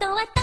todo.